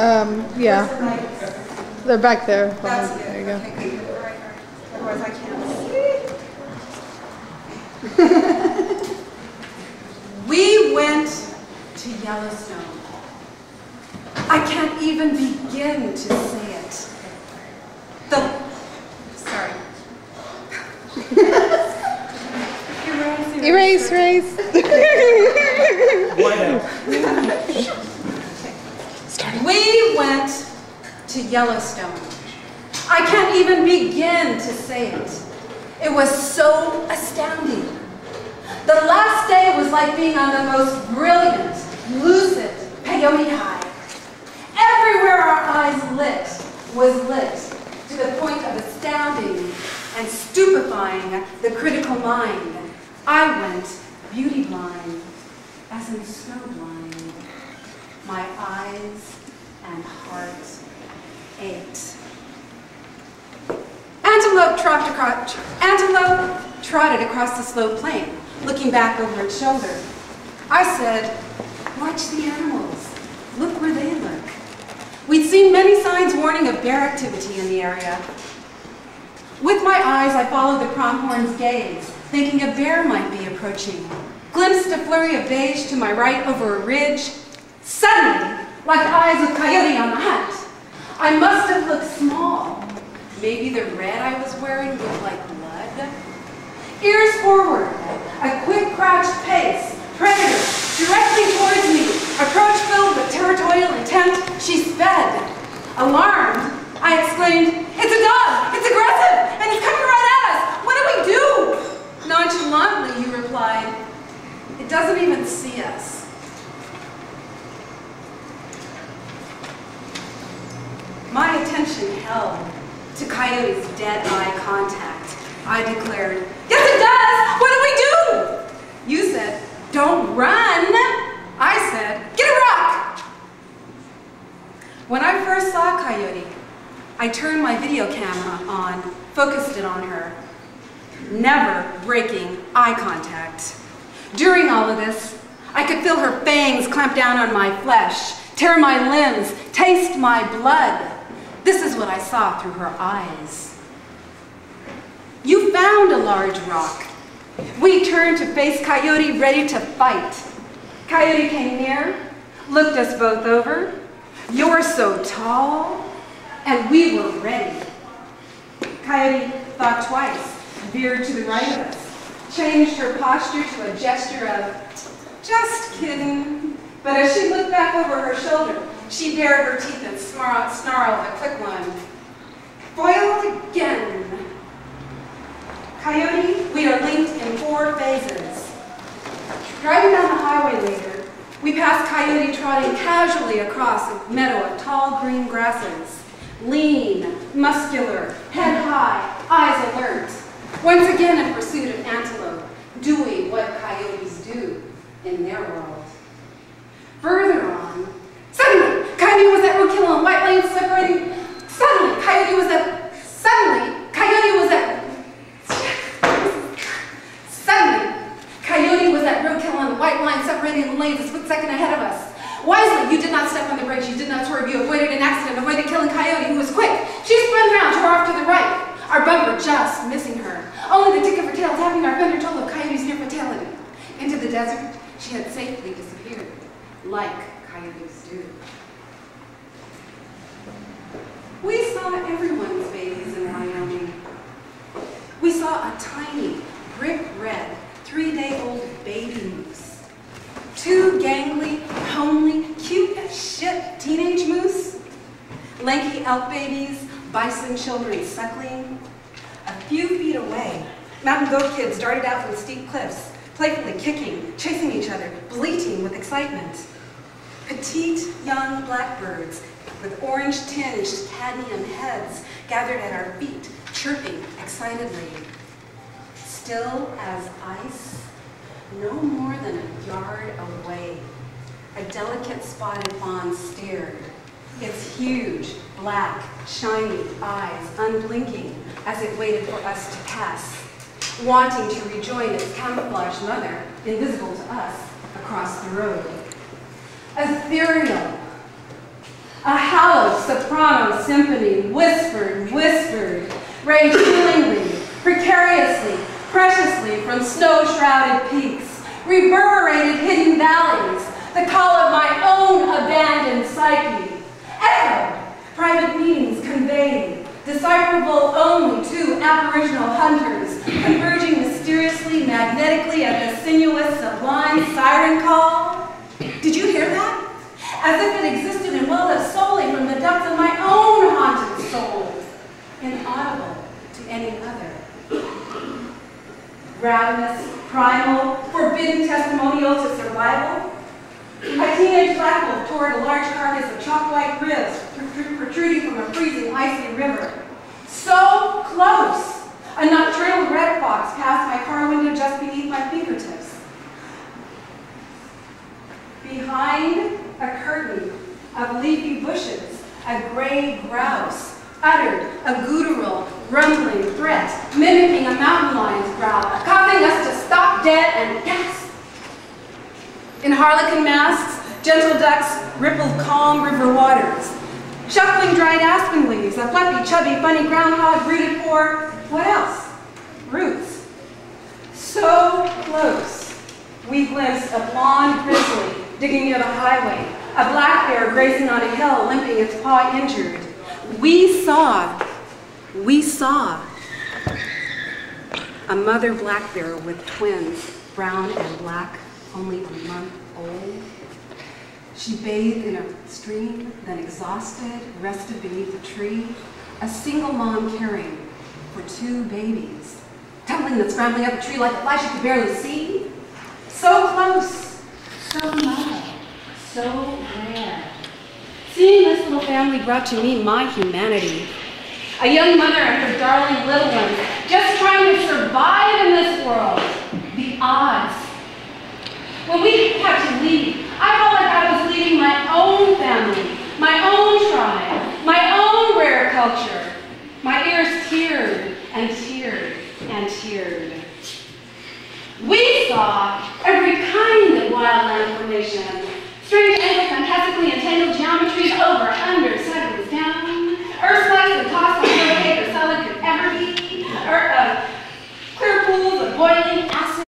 Um, yeah, they're back there. That's good. There you go. Okay, good. All right, all right. Otherwise I can't see. we went to Yellowstone. I can't even begin to say it. The, sorry. Erase, erase. We went to Yellowstone. I can't even begin to say it. It was so astounding. The last day was like being on the most brilliant, lucid peyote high. Everywhere our eyes lit was lit to the point of astounding and stupefying the critical mind. I went beauty blind, as in snow blind. My eyes and heart ached. Antelope trotted across, antelope trotted across the slope plain, looking back over its shoulder. I said, watch the animals. Look where they look. We'd seen many signs warning of bear activity in the area. With my eyes, I followed the pronghorn's gaze, thinking a bear might be approaching. Glimpsed a flurry of beige to my right over a ridge. Suddenly, like eyes of coyote on the hunt, I must have looked small. Maybe the red I was wearing looked like blood. Ears forward, a quick crouched pace, predator directly towards me, approach filled with territorial intent, she sped. Alarmed, I exclaimed, it's a dog, it's aggressive, and it's coming right at us. What do we do? Nonchalantly, you replied, it doesn't even see us. My attention held to Coyote's dead eye contact. I declared, yes it does! What do we do? You said, don't run. I said, get a rock! When I first saw Coyote, I turned my video camera on, focused it on her, never breaking eye contact. During all of this, I could feel her fangs clamp down on my flesh, tear my limbs, taste my blood. This is what I saw through her eyes. You found a large rock. We turned to face Coyote, ready to fight. Coyote came near, looked us both over. You're so tall, and we were ready. Coyote thought twice, veered to the right of us, changed her posture to a gesture of, just kidding. But as she looked back over her shoulder, she bared her teeth and snarled, a quick one. Foiled again. Coyote, we are linked in four phases. Driving down the highway later, we passed Coyote trotting casually across a meadow of tall green grasses. Lean, muscular, head high, eyes alert. Once again in pursuit of antelope, doing what coyotes do in their world. Further on, Coyote was at Roadkill and White Lane separating. Suddenly, Coyote was at. Suddenly, Coyote was at. Suddenly, Coyote was at Roadkill and White Line separating the lanes a split second ahead of us. Wisely, you did not step on the brakes, you did not swerve, you avoided an accident, avoided killing Coyote, who was quick. She spun around, tore off to the right. Our bumper just missing her. Only the tick of her tail tapping our fender told of Coyote's near fatality. Into the desert, she had safely disappeared, like coyotes do. We saw everyone's babies in Wyoming. We saw a tiny, brick red, three-day-old baby moose. Two gangly, homely, cute as shit teenage moose. Lanky elk babies, bison children suckling. A few feet away, mountain goat kids darted out from steep cliffs, playfully kicking, chasing each other, bleating with excitement. Petite young blackbirds with orange-tinged cadmium heads gathered at our feet, chirping excitedly. Still as ice, no more than a yard away, a delicate spotted fawn stared, its huge, black, shiny eyes unblinking as it waited for us to pass, wanting to rejoin its camouflaged mother, invisible to us, across the road. Ethereal, A hallowed soprano symphony whispered, whispered, raged healingly, precariously, preciously from snow-shrouded peaks, reverberated hidden valleys, the call of my own abandoned psyche, echoed, private meanings conveyed, decipherable only to aboriginal hunters, converging mysteriously, magnetically at the sinuous, sublime siren call. Did you hear that? As if it existed and welled up solely from the depths of my own haunted soul, inaudible to any other. Ravenous, primal, forbidden testimonial to survival. A teenage black wolf toward a large carcass of chalk-white ribs protruding from a freezing, icy river. So close! A nocturnal red fox passed my car window just beneath my fingertips. Behind a curtain of leafy bushes, a gray grouse uttered a guttural, rumbling threat, mimicking a mountain lion's growl, causing us to stop dead and gasp. In harlequin masks, gentle ducks rippled calm river waters. Shuffling dried aspen leaves, a fluffy, chubby, funny groundhog rooted for, what else? Roots. So close, we glimpsed a blonde grizzly digging near the highway, a black bear grazing on a hill, limping its paw injured. We saw, we saw a mother black bear with twins, brown and black, only a month old. She bathed in a stream, then exhausted, rested beneath a tree, a single mom caring for two babies, tumbling and scrambling up a tree like a fly she could barely see. So close, so low, so rare. Seeing this little family brought to me my humanity. A young mother and her darling little ones, just trying to survive in this world. The odds. When we had to leave, I felt like I was leaving my own family, my own tribe, my own rare culture. My ears teared and teared and teared. We saw every kind of wildland formation. Strange angled, fantastically entangled geometries over, under, sideways, down. Earth slice and toss on hurricane or solid could ever be. Earth, uh, clear pools of boiling acid